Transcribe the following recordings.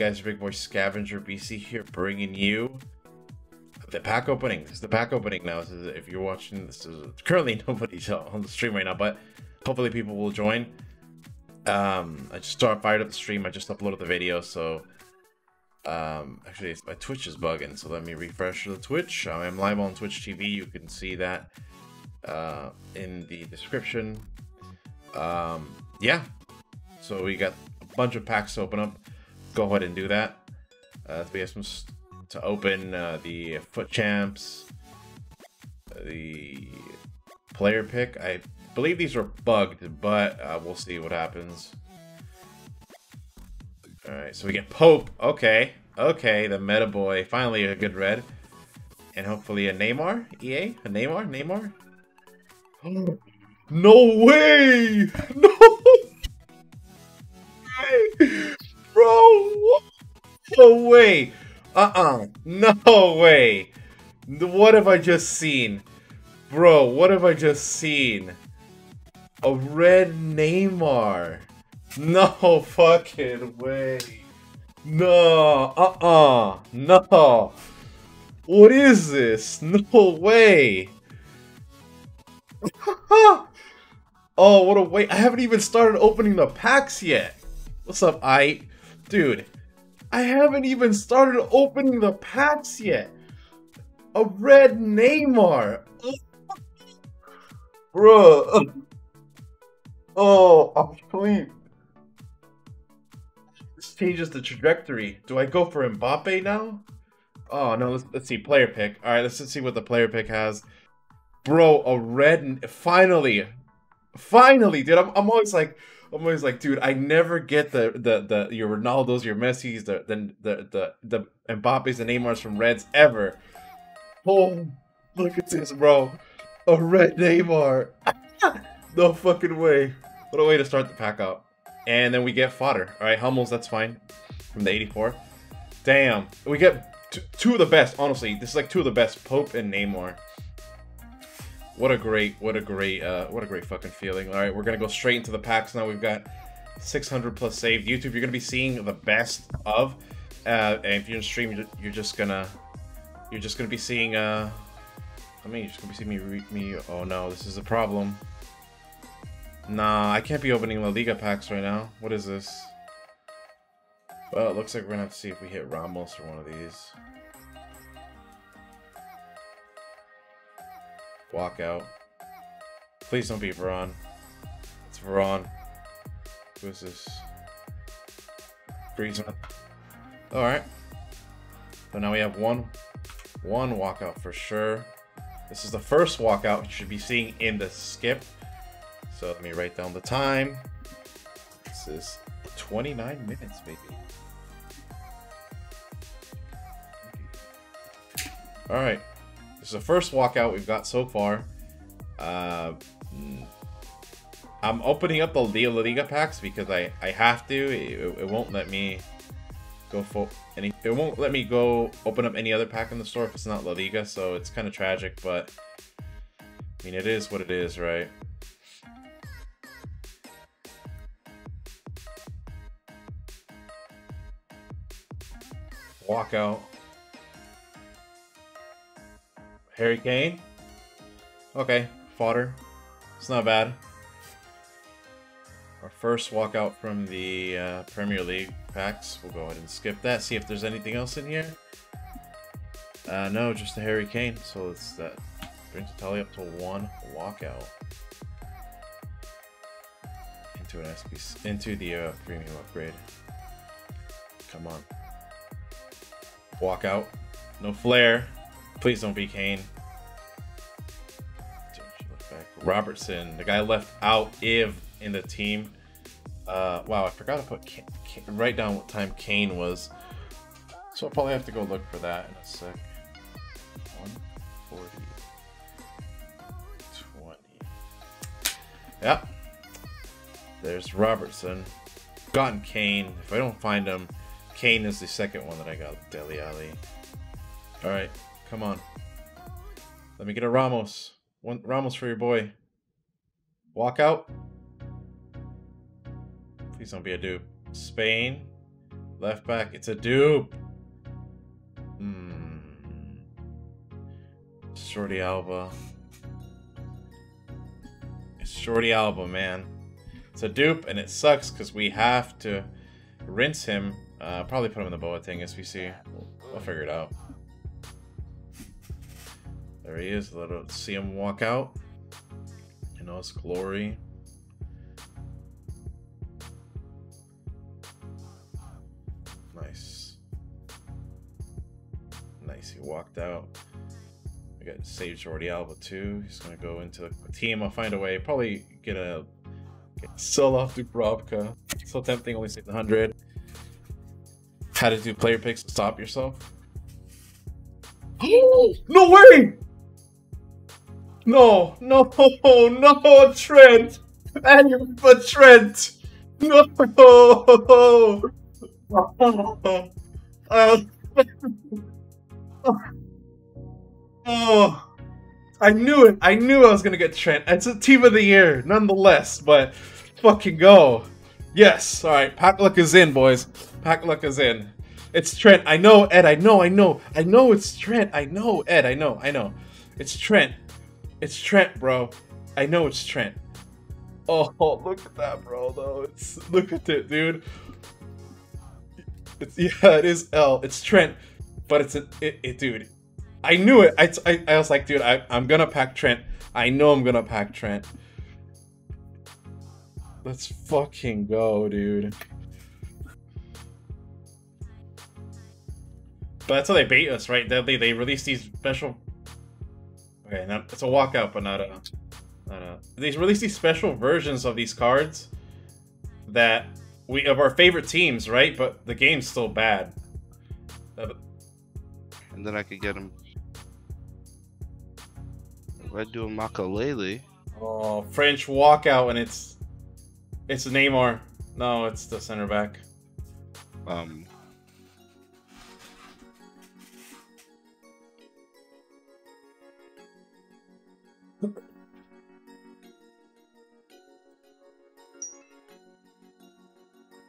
guys, Big Boy Scavenger BC here, bringing you the pack opening. This is the pack opening now. Is, if you're watching, this is currently nobody's on the stream right now, but hopefully people will join. Um, I just started fired up the stream. I just uploaded the video, so um, actually my Twitch is bugging. So let me refresh the Twitch. I'm live on Twitch TV. You can see that uh, in the description. Um, yeah. So we got a bunch of packs to open up. Go ahead and do that. Uh, we have some to open uh, the FUT Champs, the player pick. I believe these are bugged, but uh, we'll see what happens. Alright, so we get Pope. Okay, okay, the meta boy. Finally a good red. And hopefully a Neymar? EA? A Neymar? Neymar? no way! No Bro, no way! Uh-uh. No way. What have I just seen? Bro, what have I just seen? A red Neymar. No fucking way. No. Uh-uh. No. What is this? No way. oh, what a way. I haven't even started opening the packs yet. What's up, I? Dude, I haven't even started opening the packs yet. A red Neymar. Bruh. Oh, I'm asleep. This changes the trajectory. Do I go for Mbappe now? Oh, no, let's, let's see. Player pick. All right, let's, let's see what the player pick has. Bro, a red... Finally. Finally, dude. I'm, I'm always like... I'm always like, dude, I never get the the the your Ronaldo's, your Messi's, the the the the, the Mbappe's and Neymar's from Reds ever. Oh, look at this, bro. A red Neymar. no fucking way. What a way to start the pack up. And then we get fodder. All right, Hummels, that's fine. From the 84. Damn. We get two of the best, honestly. This is like two of the best, Pope and Neymar. What a great, what a great, uh, what a great fucking feeling. All right, we're gonna go straight into the packs now. We've got 600 plus saved. YouTube, you're gonna be seeing the best of. Uh, and if you're in stream, you're just gonna, you're just gonna be seeing. Uh, I mean, you're just gonna be seeing me. Me. Oh no, this is a problem. Nah, I can't be opening La Liga packs right now. What is this? Well, it looks like we're gonna have to see if we hit Ramos or one of these. Walk out. Please don't be Veron. It's Veron. Who is this? Griezmann. Alright. So now we have one one walkout for sure. This is the first walkout you should be seeing in the skip. So let me write down the time. This is 29 minutes, maybe. Alright. This is the first walkout we've got so far. Uh, I'm opening up the La Liga packs because I, I have to. It, it won't let me go for any. It won't let me go open up any other pack in the store if it's not La Liga. So it's kind of tragic, but I mean it is what it is, right? Walkout. Harry Kane. Okay, fodder. It's not bad. Our first walkout from the uh, Premier League packs. We'll go ahead and skip that. See if there's anything else in here. Uh, no, just the Harry Kane. So it's that brings the tally up to one walkout into an SBC into the uh, premium upgrade. Come on, walkout. No flare. Please don't be Kane. Robertson, the guy left out If in the team. Uh, wow, I forgot to put Kane, write down what time Kane was. So I'll probably have to go look for that in a sec. 140, 20. Yeah. There's Robertson. Gotten Kane. If I don't find him, Kane is the second one that I got. Dele Alli. Alright. Come on. Let me get a Ramos. One Ramos for your boy. Walk out. Please don't be a dupe. Spain. Left back, it's a dupe. Hmm. Jordi Alba. It's Jordi Alba, man. It's a dupe, and it sucks because we have to rinse him. Uh, probably put him in the boa thing, SBC. We'll, we'll figure it out. There he is. Let us see him walk out in all his glory. Nice. Nice. He walked out. I got saved Jordi Alba too. He's gonna go into the team. I'll find a way. Probably get a get sell off Dubravka. So tempting. Only saved 100. How to do player picks to stop yourself. no way! No, no, no, Trent! And but Trent! No! Uh, oh, I knew it. I knew I was gonna get Trent. It's a team of the year, nonetheless. But fucking go. Yes. All right. Pack luck is in, boys. Pack luck is in. It's Trent. I know, Ed. I know. I know. I know it's Trent. I know, Ed. I know. I know. It's Trent. It's Trent, bro. I know it's Trent. Oh, look at that, bro. Though it's look at it, dude. It's yeah, it is L. It's Trent, but it's a it, it dude. I knew it. I, I, I was like, dude, I, I'm gonna pack Trent. I know I'm gonna pack Trent. Let's fucking go, dude. But that's how they bait us, right? They they release these special. Okay, not, it's a walkout, but not a, not a. They release these special versions of these cards that we of our favorite teams, right? But the game's still bad. Uh, and then I could get him. If I do a Makelele. Oh, French walkout, and it's it's Neymar. No, it's the center back. Um.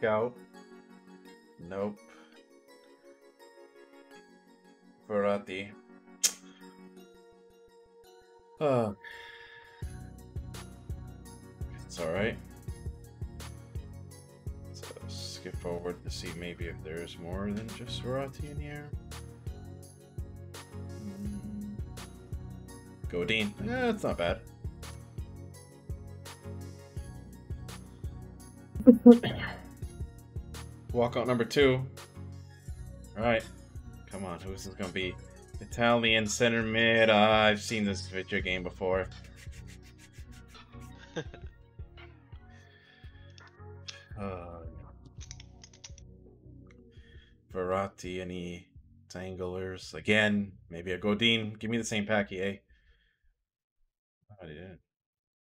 Go. Nope. Verratti. Oh. It's alright. So skip forward to see maybe if there's more than just Verratti in here. Godin. Eh, it's not bad. Walkout number two. Alright. Come on, who's this gonna be? Italian center mid. Uh, I've seen this video game before. uh, Verratti, any Tanglers? Again, maybe a Godin. Give me the same packy, eh? I did.